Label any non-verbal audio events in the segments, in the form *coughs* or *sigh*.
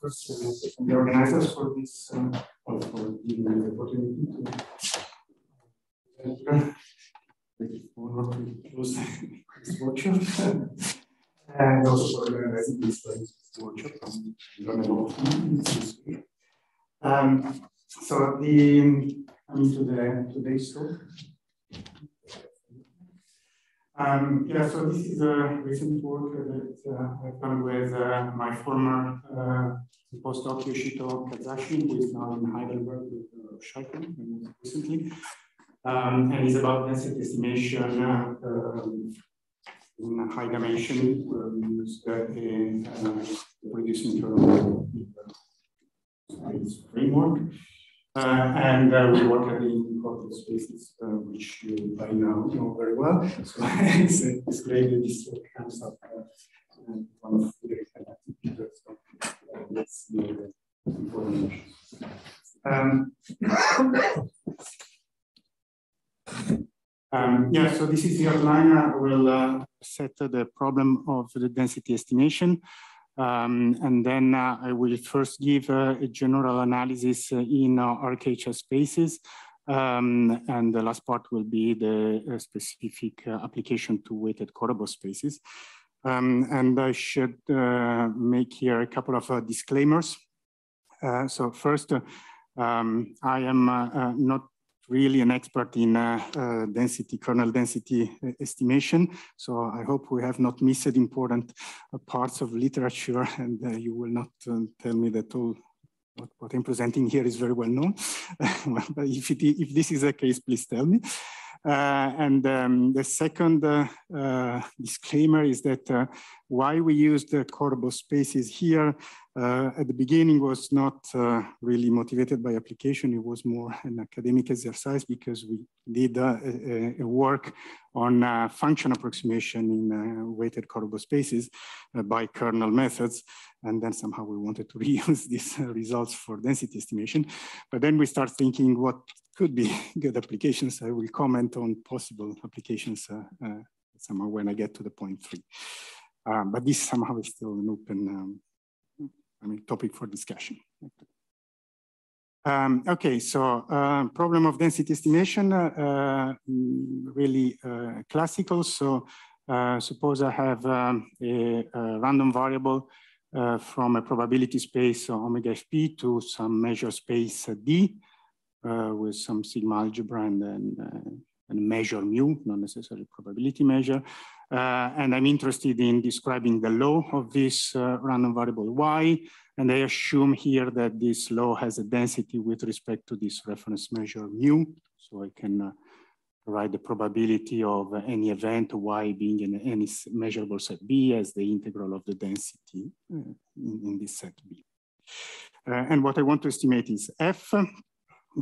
first, uh, the organizers for this, for giving me the opportunity to this workshop. and also for organizing this workshop. Um, so the I mean to the today's talk. Um, yeah, so this is a recent work that uh, I've done with uh, my former uh, postdoc Yoshito Kazashi, who is now in Heidelberg with Scheichen recently. Um, and it's about density estimation um, in high dimension. Where we use a uh, reducing term framework. Uh, and uh, we work at the Korobov spaces, uh, which you by now know very well. So *laughs* it's, it's great that this comes up uh, one of the teachers. So that's the important um, *coughs* um, yeah, so this is the outline. I will uh, set the problem of the density estimation. Um, and then uh, I will first give uh, a general analysis uh, in uh, RKHS spaces. Um, and the last part will be the uh, specific application to weighted Korobov spaces. Um, and I should make here a couple of disclaimers. so first, um, I am not really an expert in uh, uh, density, kernel density estimation. So I hope we have not missed important uh, parts of literature *laughs* and uh, you will not uh, tell me that all what, what, I'm presenting here is very well known. *laughs* if, it, if this is the case, please tell me. Uh, and um, the second uh, uh, disclaimer is that uh, why we use the Korobov spaces here uh, at the beginning was not uh, really motivated by application. It was more an academic exercise because we did uh, a, a, work on uh, function approximation in uh, weighted Korobov spaces uh, by kernel methods. And then somehow we wanted to *laughs* reuse these results for density estimation. But then we start thinking what could be *laughs* good applications. I will comment on possible applications somehow when I get to the point three. Um, but this somehow is still an open um, I mean, topic for discussion. Um, okay, so uh, problem of density estimation, uh, uh really uh, classical. So uh, suppose I have um, a, a, random variable uh, from a probability space so omega fp to some measure space d with some sigma algebra and then and measure mu, not necessarily probability measure. Uh, and I'm interested in describing the law of this uh, random variable y. And I assume here that this law has a density with respect to this reference measure mu. So I can uh, provide the probability of any event y being in any measurable set B as the integral of the density uh, in, in, this set B. Uh, and what I want to estimate is f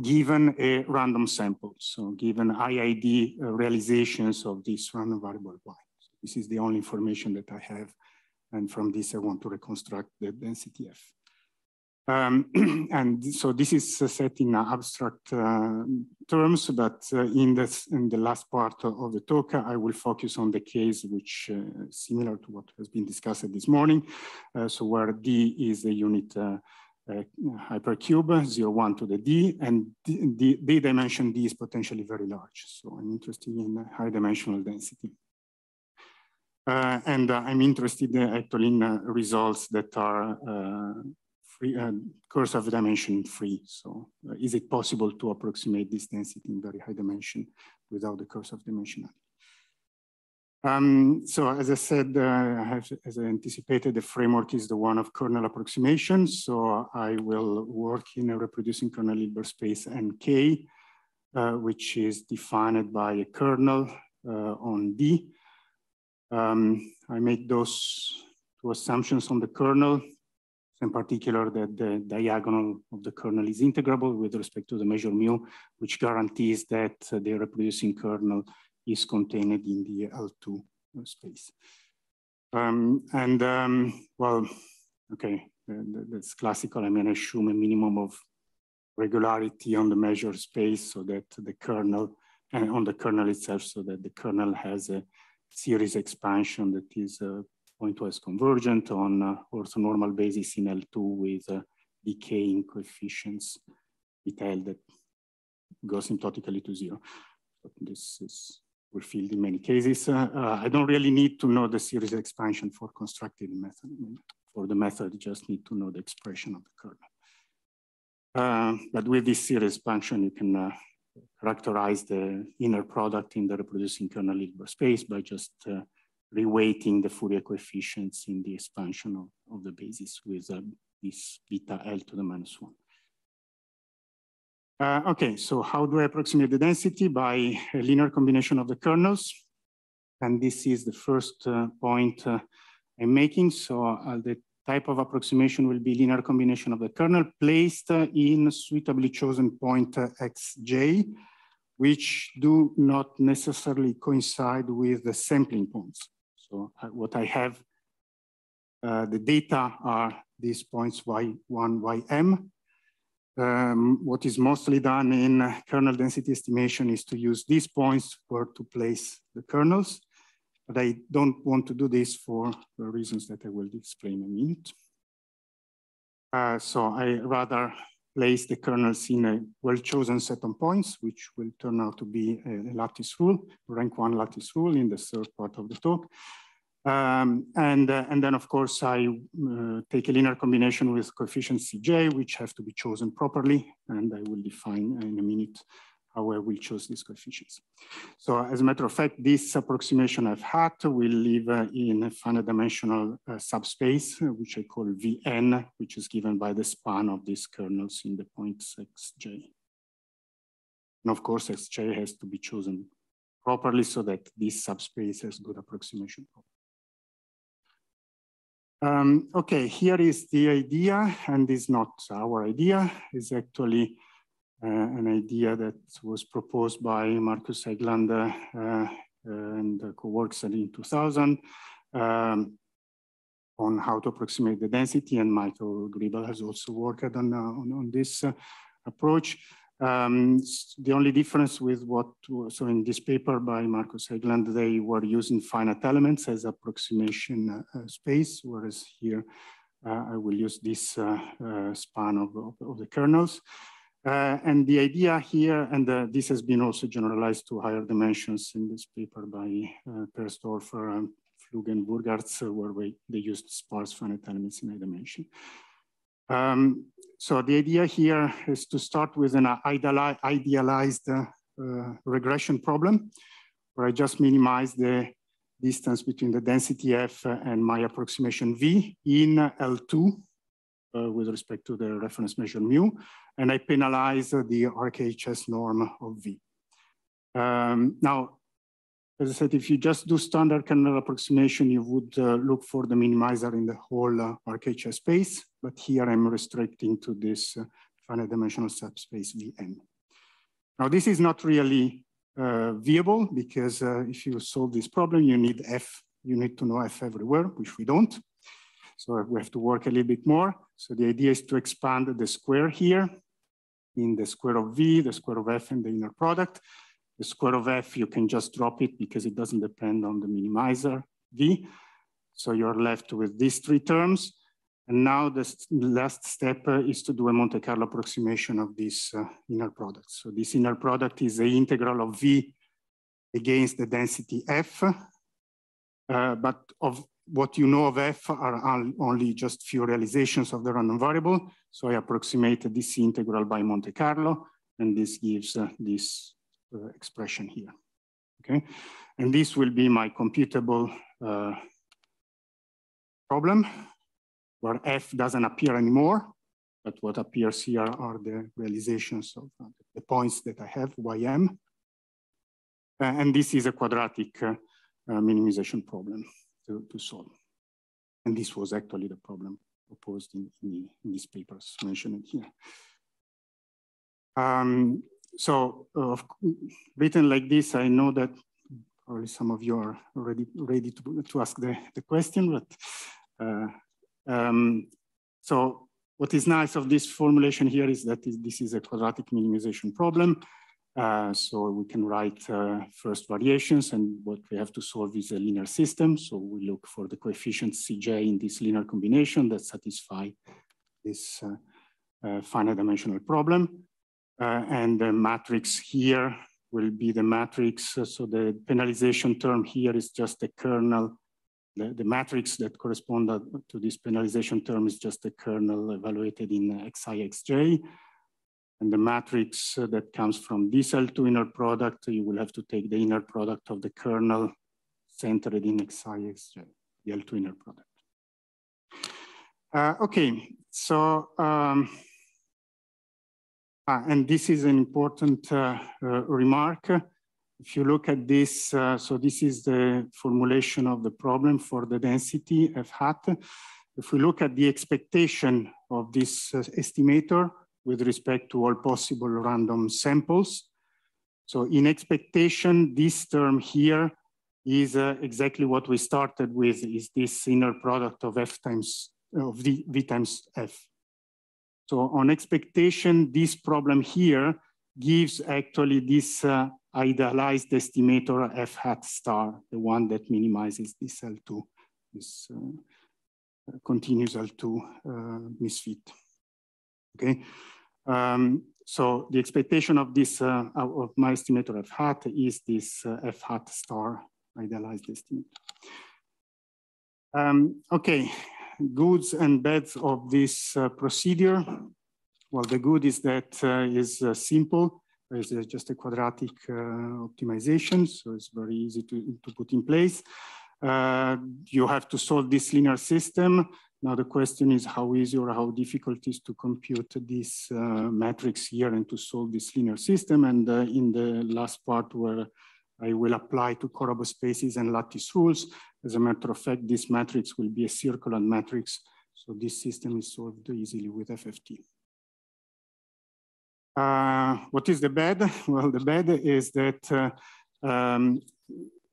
given a random sample. So given IID realizations of this random variable y. This is the only information that I have. And from this, I want to reconstruct the density F. Um, *clears throat* and so this is set in abstract uh, terms, but uh, in, this, in the last part of the talk, I will focus on the case which uh, similar to what has been discussed this morning. Uh, so where D is a unit uh, uh, hypercube, 0, 1 to the D, and the, the dimension D is potentially very large. So I'm interested in high dimensional density. Uh, and uh, I'm interested uh, actually in results that are free, of dimension free. So is it possible to approximate this density in very high dimension without the curse of dimensionality? Um, so as I said, uh, I have, as I anticipated, the framework is the one of kernel approximation. So I will work in a reproducing kernel Hilbert space NK, uh, which is defined by a kernel uh, on D. Um, I make those two assumptions on the kernel, in particular that the diagonal of the kernel is integrable with respect to the measure mu, which guarantees that the reproducing kernel is contained in the L2 space. Um, and um, well, okay, that's classical. I mean, assume a minimum of regularity on the measure space so that the kernel and on the kernel itself so that the kernel has a series expansion that is uh, pointwise convergent on uh, orthonormal basis in L2 with uh, decaying coefficients beta L that goes asymptotically to zero. But this is refilled in many cases. Uh, uh, I don't really need to know the series expansion for constructing the method. For the method, just need to know the expression of the kernel. Uh, but with this series expansion, you can uh, characterize the inner product in the reproducing kernel Hilbert space by just uh, reweighting the Fourier coefficients in the expansion of, of the basis with uh, this beta L to the minus one. Uh, okay, so how do I approximate the density? By a linear combination of the kernels. And this is the first uh, point uh, I'm making. So uh, the type of approximation will be linear combination of the kernel placed in suitably chosen point xj, which do not necessarily coincide with the sampling points. So what I have, the data are these points y1, ym, um, what is mostly done in kernel density estimation is to use these points where to place the kernels. But I don't want to do this for the reasons that I will explain in a minute. Uh, so I rather place the kernels in a well-chosen set of points, which will turn out to be a lattice rule, rank one lattice rule in the third part of the talk. Um, and, uh, and then, of course, I uh, take a linear combination with coefficients Cj, which have to be chosen properly. And I will define in a minute how we will choose these coefficients. So as a matter of fact, this approximation I've had will live uh, in a finite dimensional uh, subspace, which I call Vn, which is given by the span of these kernels in the points xj. And of course, xj has to be chosen properly so that this subspace has good approximation. Um, okay, here is the idea, and it's not our idea. It's actually an idea that was proposed by Markus Hegland uh, uh, and co-workers in 2000 um, on how to approximate the density, and Michael Griebel has also worked on, uh, on, on, this uh, approach. Um, the only difference with what, so in this paper by Markus Hegland, they were using finite elements as approximation uh, space, whereas here uh, I will use this uh, uh span of, of, the kernels. Uh, and the idea here, and uh, this has been also generalized to higher dimensions in this paper by Peherstorfer, um, Pflug and Bungartz, where we, they used sparse finite elements in a dimension. Um, so the idea here is to start with an idealized uh, uh, regression problem, where I just minimize the distance between the density F and my approximation V in L2 uh, with respect to the reference measure mu, and I penalize the RKHS norm of V. Um, now, as I said, if you just do standard kernel approximation, you would uh, look for the minimizer in the whole uh, RKHS space, but here I'm restricting to this uh, finite dimensional subspace Vn. Now this is not really uh, viable because uh, if you solve this problem, you need F, you need to know F everywhere, which we don't. So we have to work a little bit more. So the idea is to expand the square here in the square of V, the square of F and the inner product. The square of f, you can just drop it because it doesn't depend on the minimizer v. So you're left with these three terms. And now the last step uh, is to do a Monte Carlo approximation of this uh, inner product. So this inner product is the integral of v against the density f. Uh, but of what you know of f are only just few realizations of the random variable. So I approximate this integral by Monte Carlo, and this gives uh, this uh, expression here, okay? And this will be my computable uh, problem where f doesn't appear anymore, but what appears here are the realizations of uh, the points that I have, ym. Uh, and this is a quadratic uh, minimization problem to, to, solve. And this was actually the problem proposed in, in, in these papers mentioned here. Um, so uh, written like this, I know that probably some of you are already ready to, to ask the, the question, but uh, um, so what is nice of this formulation here is that this is a quadratic minimization problem. Uh, so we can write uh, first variations and what we have to solve is a linear system. So we look for the coefficients Cj in this linear combination that satisfy this uh, uh finite dimensional problem. Uh, and the matrix here will be the matrix. So the penalization term here is just the kernel. The, the matrix that correspond to this penalization term is just the kernel evaluated in xi, xj. And the matrix that comes from this L2 inner product, you will have to take the inner product of the kernel centered in xi, xj, the L2 inner product. Uh, okay, so, um, ah, and this is an important uh, uh, remark. If you look at this, uh, so this is the formulation of the problem for the density f hat. If we look at the expectation of this uh, estimator, with respect to all possible random samples. So in expectation, this term here is uh, exactly what we started with, is this inner product of f times, of v, v times f. So on expectation, this problem here gives actually this uh, idealized estimator f hat star, the one that minimizes this L2, this uh, continuous L2 uh, misfit. Okay, um, so the expectation of this uh, of my estimator f hat is this uh, f hat star idealized estimate. Um, okay, goods and bads of this uh, procedure. Well, the good is that uh, is uh, simple. It's just a quadratic uh, optimization, so it's very easy to, to put in place. you have to solve this linear system. Now the question is how easy or how difficult is to compute this uh, matrix here and to solve this linear system. And uh, in the last part where I will apply to Korobov spaces and lattice rules, as a matter of fact, this matrix will be a circulant matrix. So this system is solved easily with FFT. Uh, what is the bad? *laughs* Well, the bad is that uh, um,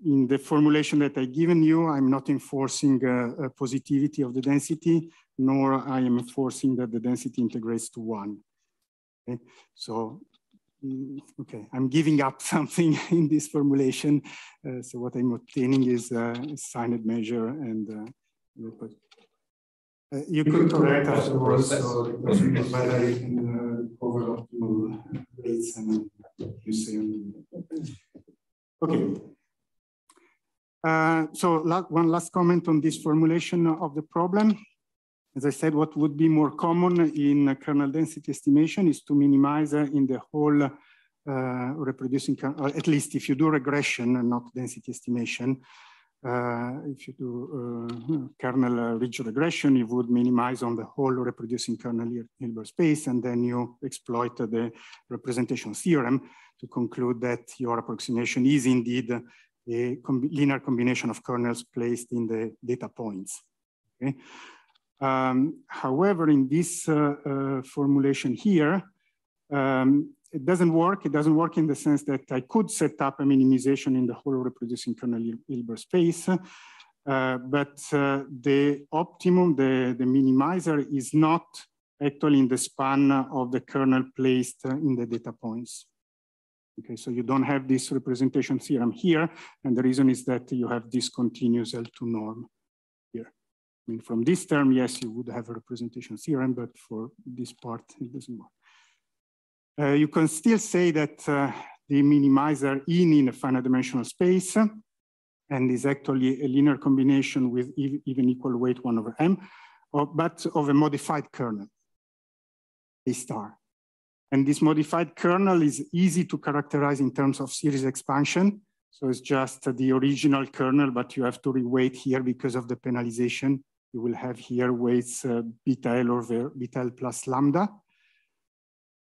in the formulation that I've given you, I'm not enforcing uh, a positivity of the density, nor I am enforcing that the density integrates to one. Okay, so, mm, okay, I'm giving up *laughs* something in this formulation. Uh, so what I'm obtaining is a signed measure and uh, uh, you, could correct afterwards, so the question is you can uh, cover optimal rates and you say. Okay. Uh, so one last comment on this formulation of the problem. As I said, what would be more common in kernel density estimation is to minimize uh, in the whole uh, reproducing, kernel, at least if you do regression and not density estimation, uh, if you do uh, kernel ridge regression, you would minimize on the whole reproducing kernel Hilbert space, and then you exploit the representation theorem to conclude that your approximation is indeed a com linear combination of kernels placed in the data points. Okay? Um, however, in this uh, uh, formulation here, um, it doesn't work. It doesn't work in the sense that I could set up a minimization in the whole reproducing kernel Hilbert space, uh, but uh, the optimum, the, the minimizer is not actually in the span of the kernel placed in the data points. Okay, so you don't have this representation theorem here, and the reason is that you have this continuous L2 norm here. I mean, from this term, yes, you would have a representation theorem, but for this part, it doesn't work. Uh, you can still say that uh, the minimizer in in a finite dimensional space and is actually a linear combination with even equal weight one over m, but of a modified kernel, A star. And this modified kernel is easy to characterize in terms of series expansion. So it's just the original kernel, but you have to reweight here because of the penalization. You will have here weights uh, beta L over beta L plus lambda.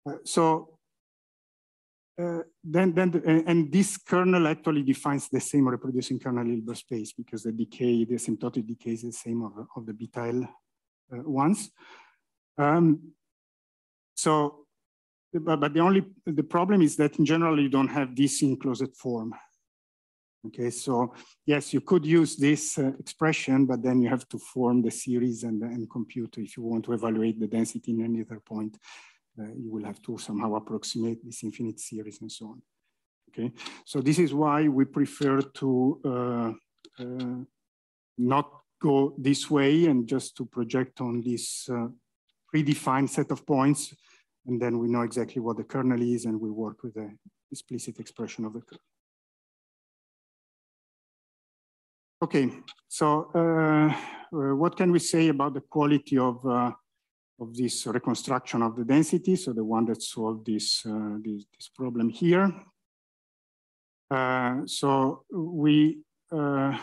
Uh, so uh, then, then the, and this kernel actually defines the same reproducing kernel Hilbert space because the decay, the asymptotic decay is the same of, of the beta L uh, ones. Um, so but, but the only, the problem is that in general, you don't have this in closed form. Okay, so yes, you could use this uh, expression, but then you have to form the series and, and compute if you want to evaluate the density in any other point. Uh, you will have to somehow approximate this infinite series and so on. Okay, so this is why we prefer to uh, uh, not go this way and just to project on this predefined set of points and then we know exactly what the kernel is and we work with the explicit expression of the kernel. Okay, so uh, uh, what can we say about the quality of, uh, of this reconstruction of the density? So the one that solved this, uh, this, this, problem here. Uh, so we uh,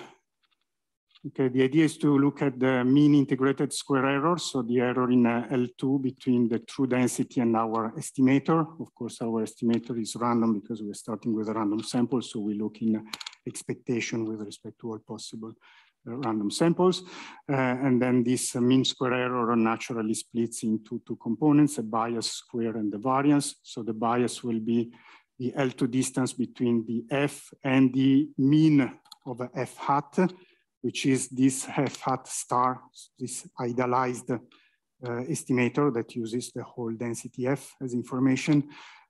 Okay, the idea is to look at the mean integrated square error, so the error in uh, L2 between the true density and our estimator. Of course, our estimator is random because we're starting with a random sample, so we look in expectation with respect to all possible uh, random samples. Uh, and then this mean square error naturally splits into two components, a bias square and the variance. So the bias will be the L2 distance between the F and the mean of F hat, which is this *laughs* F hat star, this idealized uh, estimator that uses the whole density F as information.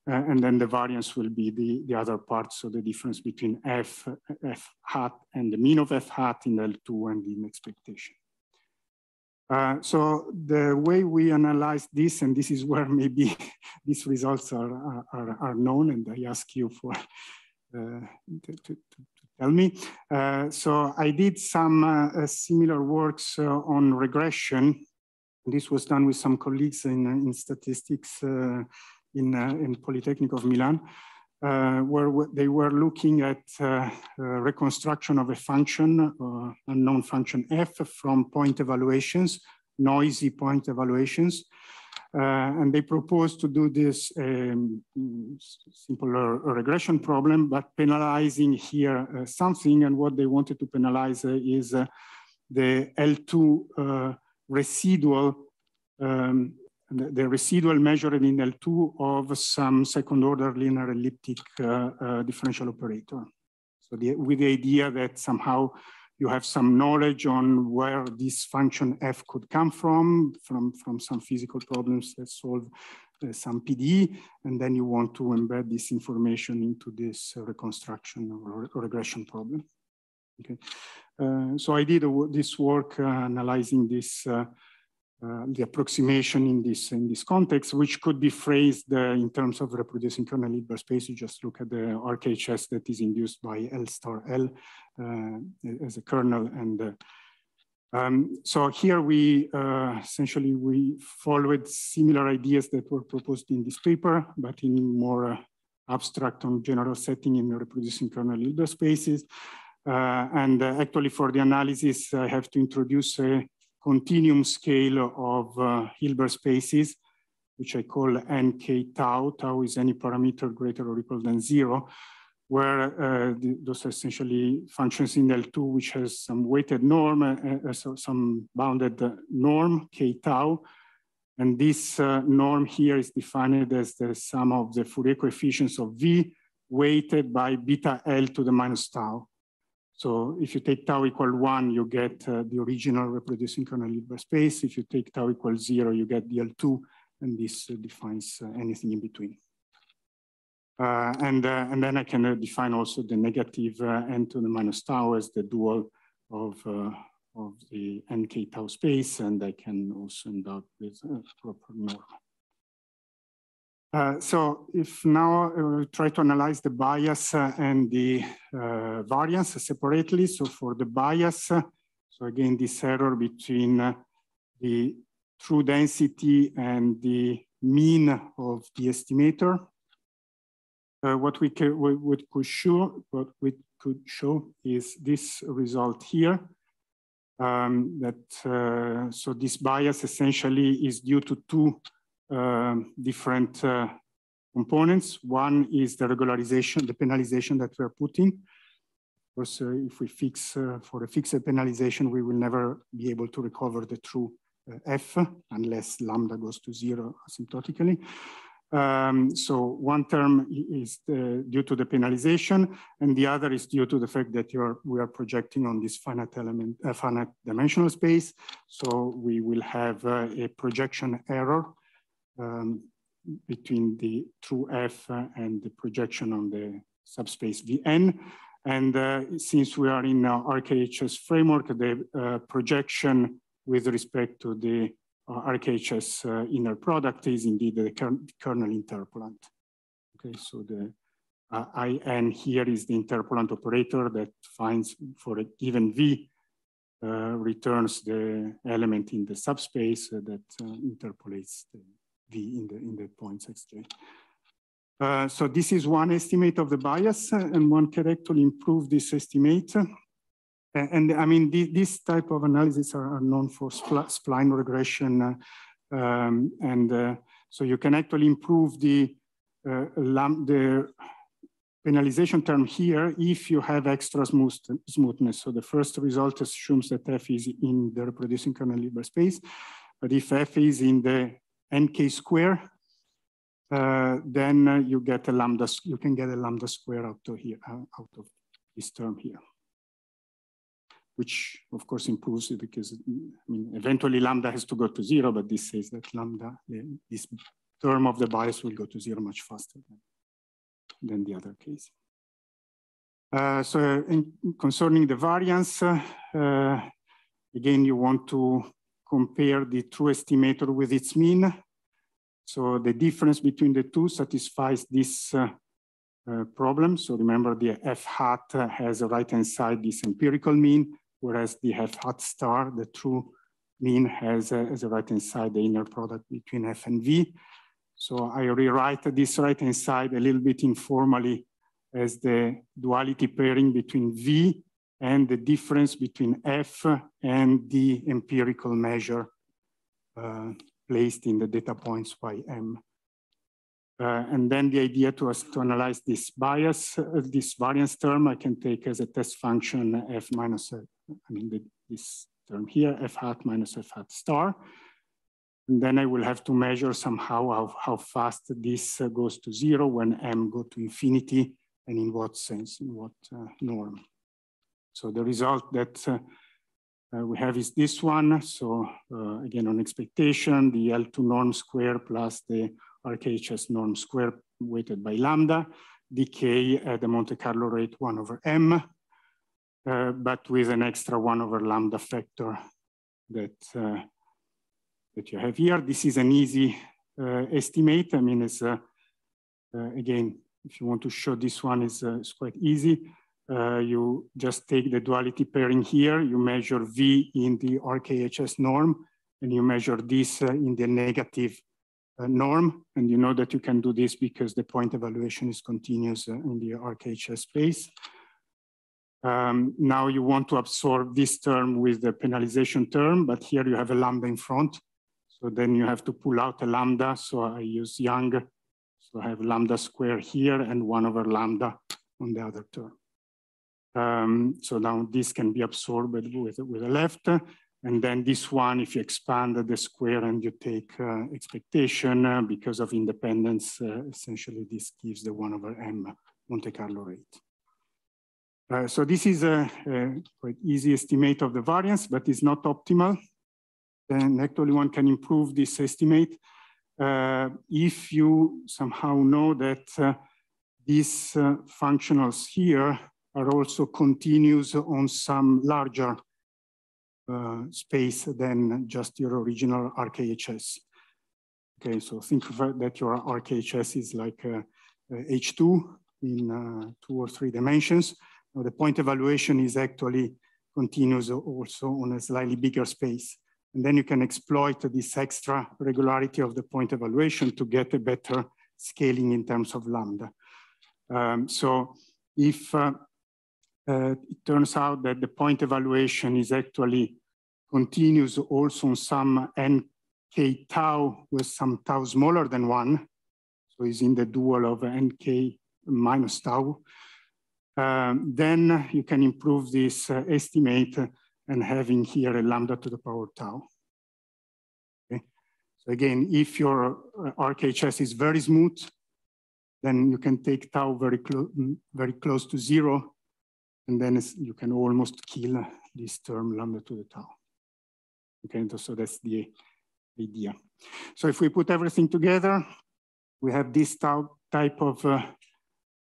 Uh, and then the variance will be the, the other part, so the difference between F, F hat and the mean of F hat in L2 and in expectation. Uh, so the way we analyze this, and this is where *laughs* maybe these results are, are, are known, and I ask you for uh, to, to, tell me. Uh, so I did some uh, similar works uh, on regression. This was done with some colleagues in, in statistics in, in Polytechnic of Milan. Uh, where they were looking at uh, uh, reconstruction of a function, unknown function f, from point evaluations, noisy point evaluations. Uh, and they propose to do this um, simple regression problem, but penalizing here uh, something. And what they wanted to penalize uh, is the L2 residual, um, the, residual measured in L2 of some second order linear elliptic differential operator. So the, with the idea that somehow you have some knowledge on where this function f could come from, from, from some physical problems that solve uh, some PDE, and then you want to embed this information into this uh, reconstruction or, regression problem. Okay, uh, so I did this work uh, analyzing this uh, the approximation in this in this context, which could be phrased uh, in terms of reproducing kernel Hilbert space. You just look at the RKHS that is induced by L star L uh, as a kernel, and uh, um, so here we uh, essentially we followed similar ideas that were proposed in this paper, but in more abstract on general setting in reproducing kernel Hilbert spaces. and actually, for the analysis, I have to introduce a continuum scale of uh, Hilbert spaces, which I call nk tau. Tau is any parameter greater or equal than zero, where uh, the, those are essentially functions in L2, which has some weighted norm, uh, uh so some bounded norm, k tau. And this uh, norm here is defined as the sum of the Fourier coefficients of V weighted by beta L to the minus tau. So if you take tau equal one, you get uh, the original reproducing kernel Hilbert space. If you take tau equal zero, you get the L2, and this uh, defines uh, anything in between. Uh, and, uh, and then I can define also the negative n to the minus tau as the dual of, of the nk tau space, and I can also end up with a proper norm. Uh, so if now uh, try to analyze the bias uh, and the uh, variance separately. So for the bias, so again, this error between uh, the true density and the mean of the estimator. what we could, what could show, what we could show is this result here. Um, that so this bias essentially is due to two different uh, components. One is the regularization, the penalization that we're putting. Of course, uh, if we fix uh, for a fixed penalization, we will never be able to recover the true f unless lambda goes to zero asymptotically. Um, so one term is the, due to the penalization, and the other is due to the fact that are, we are projecting on this finite element, uh, finite dimensional space. So we will have uh, a projection error um, between the true F and the projection on the subspace Vn. And uh, since we are in uh, RKHS framework, the uh, projection with respect to the uh, RKHS uh, inner product is indeed the kernel interpolant. Okay, so the uh, IN here is the interpolant operator that finds for a given V, returns the element in the subspace that interpolates the V in the, in the points xj. Uh, so this is one estimate of the bias, uh, and one can actually improve this estimate. Uh, and I mean, this type of analysis are, are known for spline regression. Uh, um, and so you can actually improve the, the penalization term here if you have extra smooth, smoothness. So the first result assumes that F is in the reproducing kernel Hilbert space. But if F is in the nk square, uh, then uh, you get a lambda, you can get a lambda square out of here, uh, out of this term here, which of course improves it because I mean, eventually lambda has to go to zero, but this says that lambda, this term of the bias will go to zero much faster than, than the other case. Uh, so in, concerning the variance, uh, again, you want to compare the true estimator with its mean. So the difference between the two satisfies this uh, uh, problem. So remember the f hat has a right-hand side this empirical mean, whereas the f hat star, the true mean has a, as a right-hand side the inner product between f and v. So I rewrite this right-hand side a little bit informally as the duality pairing between v and the difference between f and the empirical measure uh, placed in the data points ym. Uh, and then the idea to us to analyze this bias, uh, this variance term, I can take as a test function f minus, uh, I mean, the, this term here, f hat minus f hat star. And then I will have to measure somehow how, how fast this uh, goes to zero when m go to infinity and in what sense, in what uh, norm. So the result that uh, uh, we have is this one. So uh, again, on expectation, the L2 norm square plus the RKHS norm square weighted by lambda, decay at the Monte Carlo rate one over M, uh, but with an extra one over lambda factor that, uh, that you have here. This is an easy uh, estimate. I mean, it's, again, if you want to show this one, is quite easy. Uh, you just take the duality pairing here, you measure V in the RKHS norm, and you measure this uh, in the negative uh, norm. And you know that you can do this because the point evaluation is continuous uh, in the RKHS space. Um, now you want to absorb this term with the penalization term, but here you have a lambda in front. So then you have to pull out a lambda. So I use Young. So I have lambda square here and one over lambda on the other term. Um, so now this can be absorbed with, with a left. And then this one, if you expand the square and you take uh, expectation uh, because of independence, uh, essentially this gives the one over M Monte Carlo rate. Uh, so this is a, a, quite easy estimate of the variance, but it's not optimal. And actually one can improve this estimate uh, if you somehow know that uh, these functionals here are also continuous on some larger uh, space than just your original RKHS. Okay, so think of that your RKHS is like uh, H2 in uh, two or three dimensions. Now the point evaluation is actually continuous also on a slightly bigger space. And then you can exploit this extra regularity of the point evaluation to get a better scaling in terms of lambda. Um, so if uh, uh, it turns out that the point evaluation is actually continuous also on some nk tau with some tau smaller than one. So it's in the dual of nk minus tau. Um, then you can improve this uh, estimate and having here a lambda to the power tau. So again, if your uh, RKHS is very smooth, then you can take tau very, clo very close to zero and then you can almost kill this term lambda to the tau. Okay, so that's the idea. So if we put everything together, we have this tau type of uh,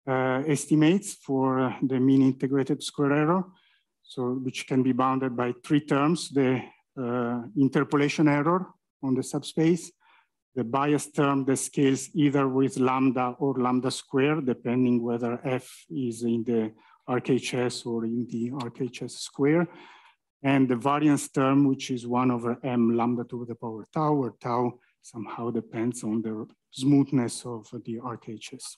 uh, estimates for uh, the mean integrated square error, so which can be bounded by three terms, the uh, interpolation error on the subspace, the bias term that scales either with lambda or lambda square, depending whether f is in the RKHS or in the RKHS square, and the variance term, which is one over m lambda to the power tau, where tau somehow depends on the smoothness of the RKHS.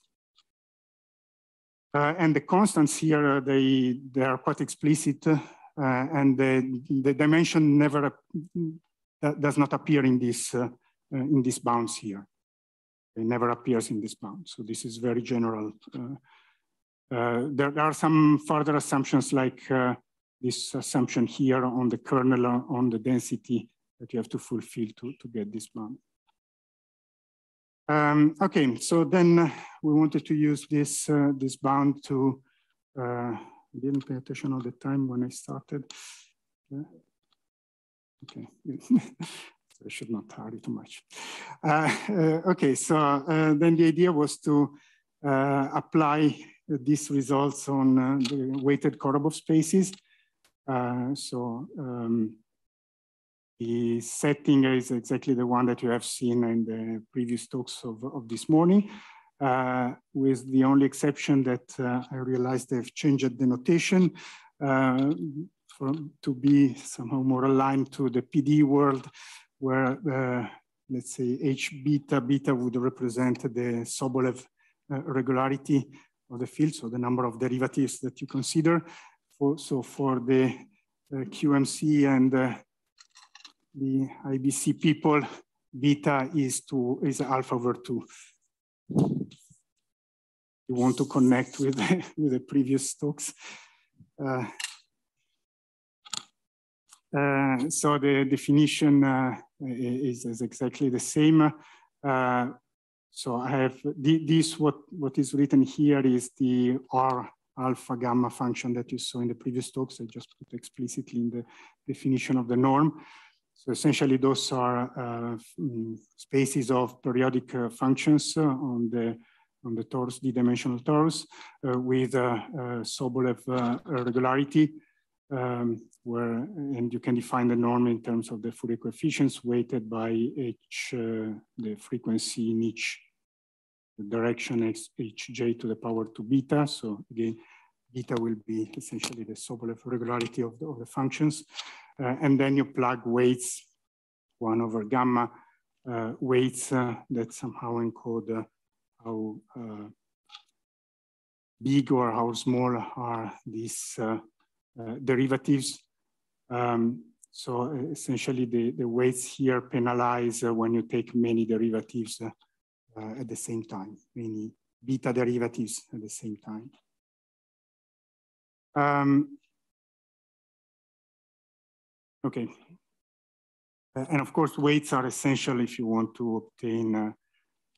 Uh, and the constants here, uh, they, they are quite explicit, uh, and the, the dimension never does not appear in this, uh, uh, in this bounds here. It never appears in this bound. So this is very general. Uh, there, are some further assumptions like this assumption here on the kernel on the density that you have to fulfill to, to get this bound. Um, okay, so then we wanted to use this, uh, this bound to, uh, didn't pay attention all the time when I started. Yeah. Okay, *laughs* so I should not hurry too much. Uh, uh okay, so uh, then the idea was to uh, apply these results on the weighted Korobov spaces. so um, the setting is exactly the one that you have seen in the previous talks of, of this morning, uh, with the only exception that uh, I realized they've changed the notation uh, to be somehow more aligned to the PD world, where uh, let's say H beta beta would represent the Sobolev uh, regularity of the field, so the number of derivatives that you consider. For, so for the uh, QMC and the IBC people, beta is to is alpha over two. You want to connect with *laughs* with the previous talks. Uh, uh, so the definition uh, is, is, exactly the same. Uh, so I have this, what, what is written here is the R alpha gamma function that you saw in the previous talks. I just put explicitly in the definition of the norm. So essentially those are uh, mm, spaces of periodic uh, functions uh, on the on the torus, d-dimensional torus with a Sobolev regularity um, where, and you can define the norm in terms of the Fourier coefficients weighted by h, uh, the frequency in each direction, x, hj to the power to beta. So again, beta will be essentially the Sobolev regularity of the, of the functions. Uh, and then you plug weights, one over gamma uh, weights uh, that somehow encode how big or how small are these derivatives. Um, so essentially the, the weights here penalize when you take many derivatives at the same time, many beta derivatives at the same time. Um, Okay. Uh, and of course, weights are essential if you want to obtain uh,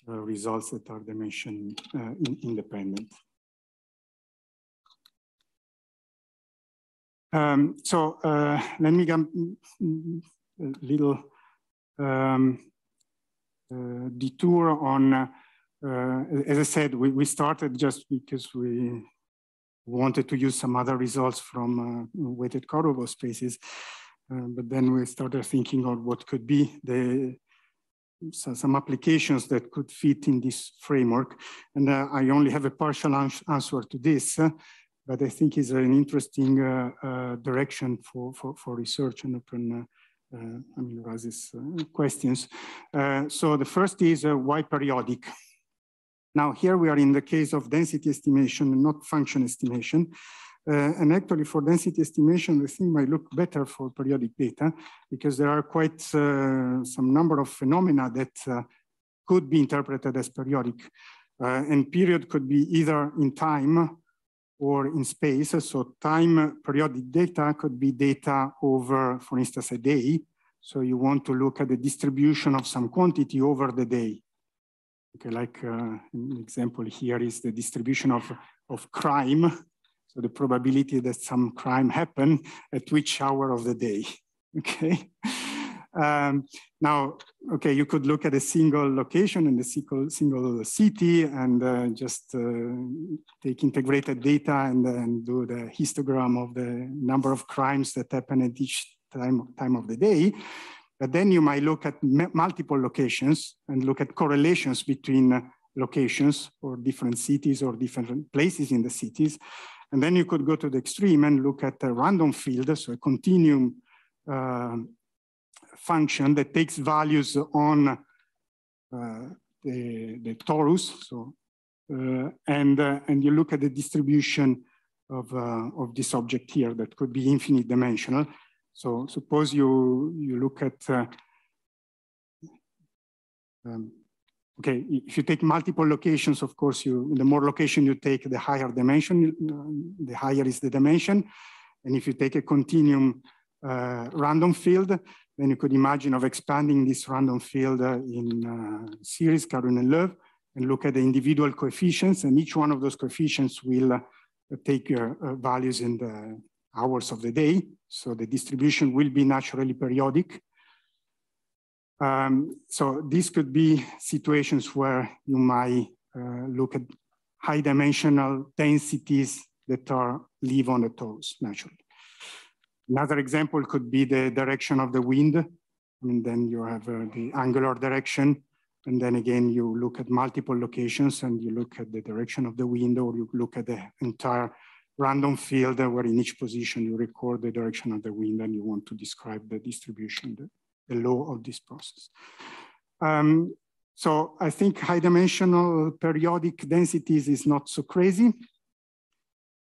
uh, results that are dimension uh, in independent. Um, so uh, let me get a little um, uh, detour on, as I said, we, we started just because we wanted to use some other results from weighted Korobov spaces. Uh, but then we started thinking of what could be the so some applications that could fit in this framework. And uh, I only have a partial answer to this, uh, but I think is an interesting uh, uh, direction for, for, for, research and open, I mean, raises questions. so the first is why periodic? Now here we are in the case of density estimation, not function estimation. Uh, and actually for density estimation, the thing might look better for periodic data because there are quite uh, some number of phenomena that uh, could be interpreted as periodic. Uh, and period could be either in time or in space. So time periodic data could be data over, for instance, a day. So you want to look at the distribution of some quantity over the day. Okay, like uh, an example here is the distribution of, of crime so the probability that some crime happened at which hour of the day, *laughs* okay? Um, now, okay, you could look at a single location in the single, single city and uh, just uh, take integrated data and, and do the histogram of the number of crimes that happen at each time, time of the day. But then you might look at multiple locations and look at correlations between locations or different cities or different places in the cities. And then you could go to the extreme and look at a random field, so a continuum uh, function that takes values on uh, the, the torus. So, uh, and, uh, and you look at the distribution of, uh, of this object here that could be infinite dimensional. So suppose you, you look at, um, okay, if you take multiple locations, of course, you the more location you take, the higher dimension, the higher is the dimension. And if you take a continuum uh, random field, then you could imagine of expanding this random field uh, in uh, series, Karhunen and Loève, and look at the individual coefficients, and each one of those coefficients will uh, take values in the hours of the day. So the distribution will be naturally periodic. Um, so this could be situations where you might uh, look at high dimensional densities that are live on the torus naturally. Another example could be the direction of the wind. Mean, then you have uh, the angular direction. And then again, you look at multiple locations and you look at the direction of the wind or you look at the entire random field where in each position you record the direction of the wind and you want to describe the distribution, the, the law of this process. Um, so I think high dimensional periodic densities is not so crazy.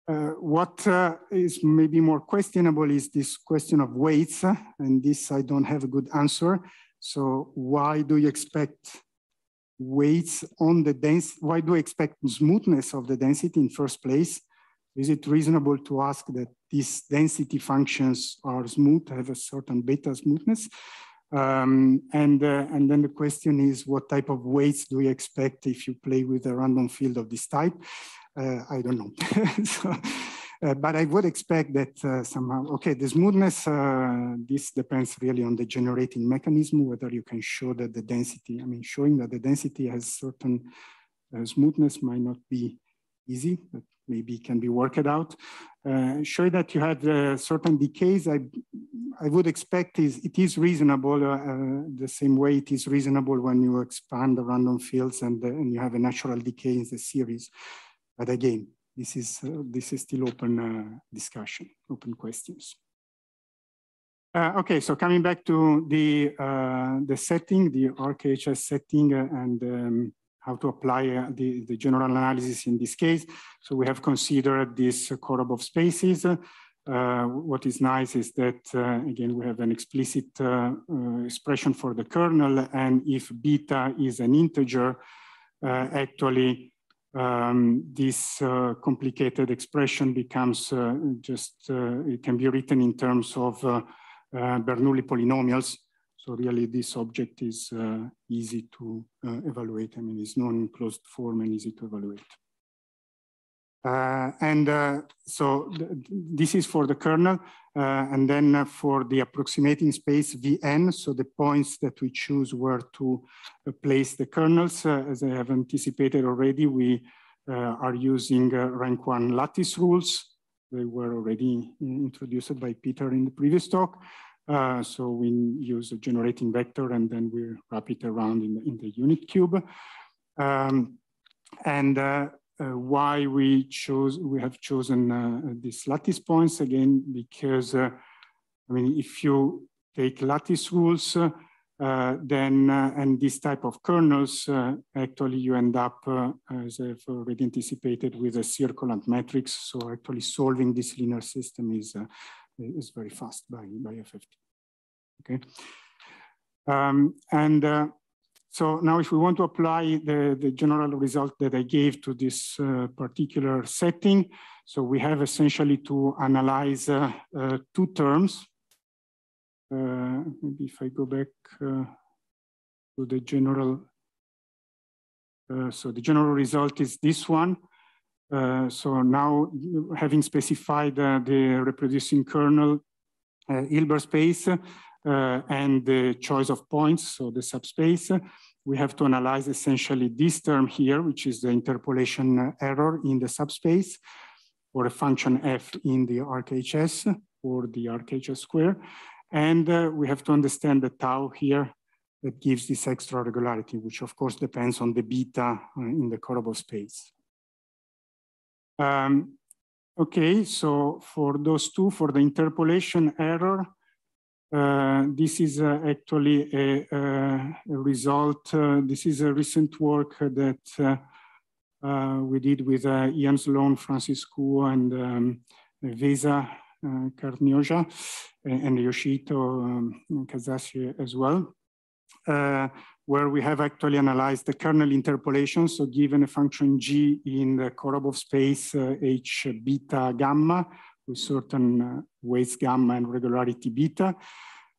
Uh, what uh, is maybe more questionable is this question of weights, and this I don't have a good answer. So why do you expect weights on the density? Why do you expect smoothness of the density in first place? Is it reasonable to ask that these density functions are smooth, have a certain beta smoothness? Um, and, uh, and then the question is, what type of weights do you expect if you play with a random field of this type? Uh, I don't know. *laughs* so, uh, but I would expect that uh, somehow, okay, the smoothness, uh, this depends really on the generating mechanism, whether you can show that the density, I mean, showing that the density has certain uh, smoothness might not be easy, but maybe can be worked out. Uh, show that you had certain decays, I, I would expect is it is reasonable the same way it is reasonable when you expand the random fields and, and you have a natural decay in the series. But again, this is, uh, this is still open discussion, open questions. okay, so coming back to the, the setting, the RKHS setting and um, how to apply uh, the, the general analysis in this case. So we have considered this uh, Korobov spaces. Uh, what is nice is that, uh, again, we have an explicit uh, uh, expression for the kernel. And if beta is an integer, actually, um, this complicated expression becomes just, it can be written in terms of Bernoulli polynomials. So really this object is uh, easy to uh, evaluate. I mean, it's non-enclosed form and easy to evaluate. Uh, and uh, so th this is for the kernel. Uh, and then for the approximating space Vn, so the points that we choose where to place the kernels, as I have anticipated already, we are using rank one lattice rules. They were already introduced by Peter in the previous talk. Uh, so we use a generating vector and then we wrap it around in the, in the unit cube. Um, and uh, uh, why we chose, we have chosen uh, these lattice points again, because uh, I mean, if you take lattice rules, then, and this type of kernels, actually you end up, as I've already anticipated, with a circulant matrix. So actually solving this linear system is is very fast by, by FFT. Okay. Um, and uh, so now if we want to apply the, the general result that I gave to this uh, particular setting, so we have essentially to analyze uh, uh two terms. Uh, maybe if I go back uh, to the general, so the general result is this one. Uh, so now having specified uh, the reproducing kernel uh, Hilbert space, uh, and the choice of points, so the subspace, we have to analyze essentially this term here, which is the interpolation error in the subspace or a function f in the RKHS or the RKHS square. And uh, we have to understand the tau here that gives this extra regularity, which of course depends on the beta uh, in the Korobov space. Um, okay, so for those two, for the interpolation error, uh, this is uh, actually a, uh, a result. Uh, this is a recent work that uh, we did with Ian Sloan, Frances Kuo, and um, Vesa Kaarnioja, and Yoshihito um, Kazashi as well. where we have actually analyzed the kernel interpolation. So given a function g in the Korobov space h beta gamma, with certain uh, weights gamma and regularity beta.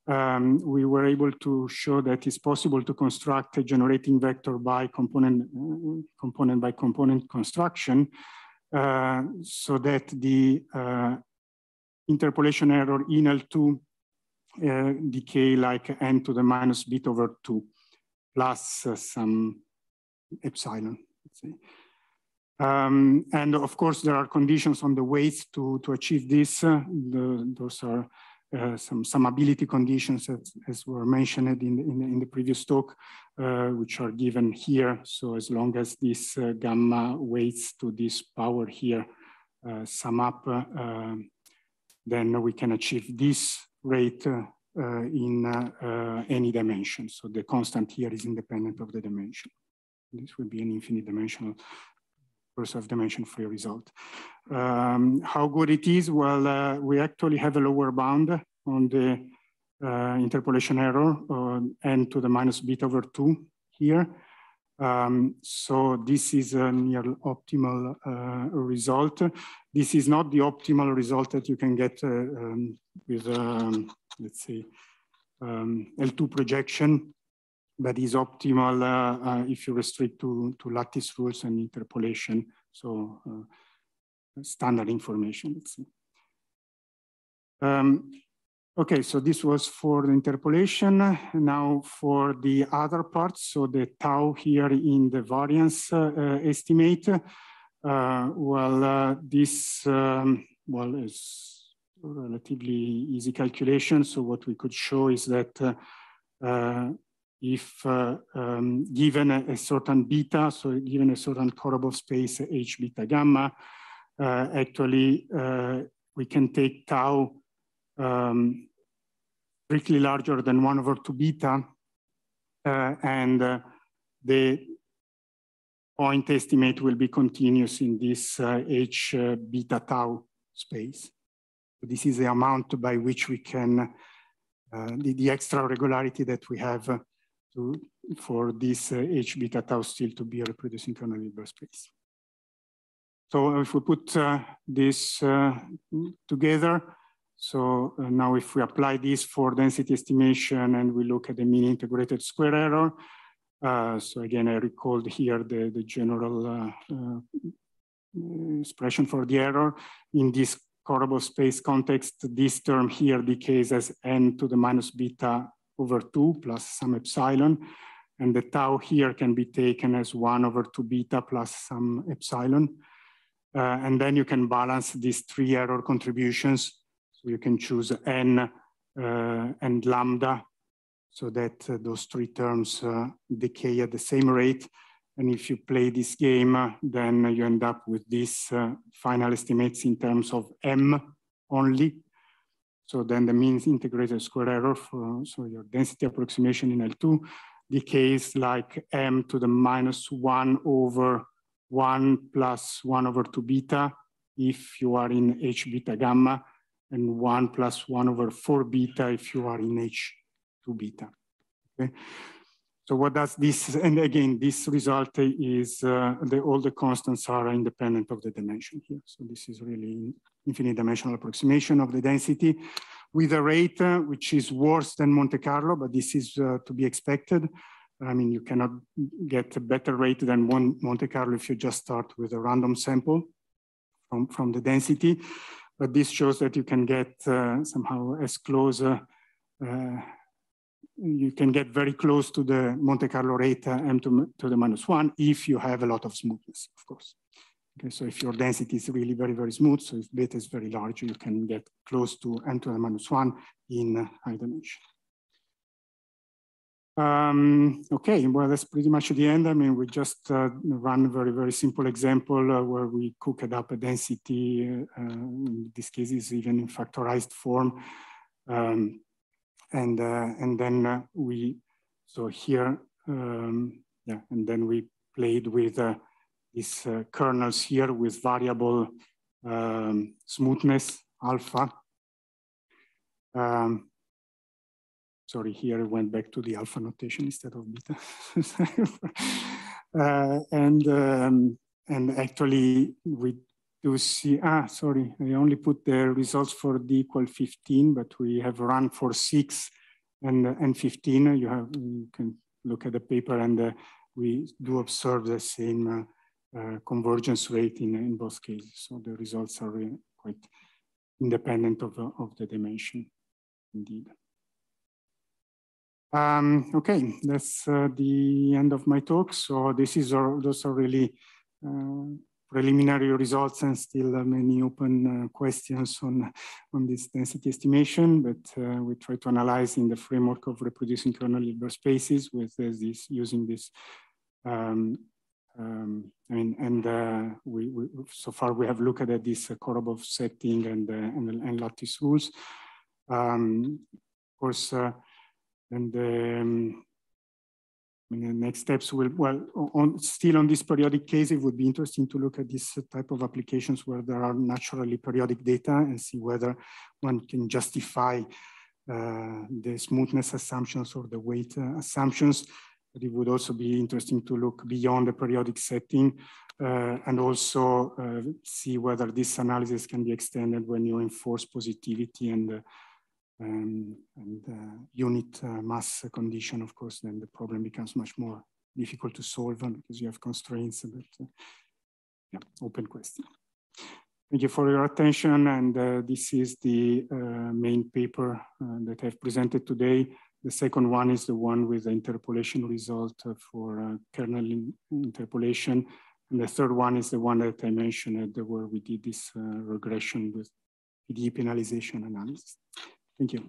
Um, we were able to show that it's possible to construct a generating vector by component, uh, component by component construction uh, so that the uh, interpolation error in L2 uh, decay like n to the minus bit over 2 plus uh, some epsilon. Um, and of course, there are conditions on the weights to, to achieve this. Uh, the, those are uh, some, summability conditions as, as were mentioned in the, in the, in the previous talk, uh, which are given here. So as long as this uh, gamma weights to this power here uh, sum up, uh, um, then we can achieve this rate in any dimension. So the constant here is independent of the dimension. This would be an infinite dimensional of dimension free result. Um, how good it is? Well, uh, we actually have a lower bound on the uh, interpolation error uh, n to the minus bit over two here. Um, so this is a near optimal uh, result. This is not the optimal result that you can get uh, um, with, um, let's say, um, L2 projection that is optimal uh, uh, if you restrict to, to lattice rules and interpolation. So uh, standard information. Um, okay, so this was for the interpolation. Now for the other parts, so the tau here in the variance uh, uh, estimate. Uh, well, this um, well is relatively easy calculation. So what we could show is that if uh, um, given a, a, certain beta, so given a certain Korobov space H beta gamma, uh, actually uh, we can take tau um, strictly larger than one over two beta, uh, and uh, the point estimate will be continuous in this uh, H beta tau space. This is the amount by which we can, the, the extra regularity that we have to, for this uh, H beta tau still to be a reproducing kernel Hilbert space. So if we put uh, this uh, together, so uh, now if we apply this for density estimation and we look at the mean integrated square error, uh, so again, I recalled here the, the general uh, expression for the error. In this Korobov space context, this term here decays as n to the minus beta over 2 plus some epsilon. And the tau here can be taken as 1 over 2 beta plus some epsilon. Uh, and then you can balance these three error contributions. So you can choose n uh, and lambda so that uh, those three terms uh, decay at the same rate. And if you play this game, then you end up with these uh, final estimates in terms of m only. So then the mean integrated square error for so your density approximation in L2 decays like m to the minus one over one plus one over two beta if you are in H beta gamma and one plus one over four beta if you are in H two beta. Okay. So what does this, and again, this result is uh, the, all the constants are independent of the dimension here. So this is really infinite dimensional approximation of the density with a rate uh, which is worse than Monte Carlo, but this is uh, to be expected. I mean, you cannot get a better rate than one Monte Carlo if you just start with a random sample from, from the density. But this shows that you can get uh, somehow as close uh, uh, you can get very close to the Monte Carlo rate uh, m to, to the minus one if you have a lot of smoothness, of course. Okay, so if your density is really very, very smooth, so if beta is very large, you can get close to n to the minus one in uh, high dimension. Um, okay, well, that's pretty much the end. I mean, we just uh, run a very, very simple example uh, where we cooked up a density, uh, in this case is even in factorized form. Um, and, uh, and then uh, we, so here, um, yeah, and then we played with uh, these kernels here with variable um, smoothness, alpha. Um, sorry, here I went back to the alpha notation instead of beta. *laughs* uh, and, um, and actually we do see, ah, sorry, I only put the results for d equal 15, but we have run for six and, and 15. You, have, you can look at the paper and uh, we do observe the same uh, uh, convergence rate in, in both cases. So the results are quite independent of, of the dimension indeed. Um, okay, that's uh, the end of my talk. So this is our, those are really uh, preliminary results and still uh, many open uh, questions on, on this density estimation, but uh, we try to analyze in the framework of reproducing kernel Hilbert spaces with this using this um, um, I mean, and uh, we, we, so far we have looked at this uh, Korobov setting and, uh, and, and lattice rules. Um, of course, and um, I mean, the next steps will, well, on, still on this periodic case, it would be interesting to look at this type of applications where there are naturally periodic data and see whether one can justify uh, the smoothness assumptions or the weight uh, assumptions. But it would also be interesting to look beyond the periodic setting uh, and also uh, see whether this analysis can be extended when you enforce positivity and uh, um, and uh, unit uh, mass condition, of course, then the problem becomes much more difficult to solve because you have constraints. But uh, yeah, open question. Thank you for your attention. And uh, this is the uh, main paper uh, that I've presented today. The second one is the one with the interpolation result for uh, kernel interpolation. And the third one is the one that I mentioned where we did this uh, regression with PDE penalization analysis. Thank you.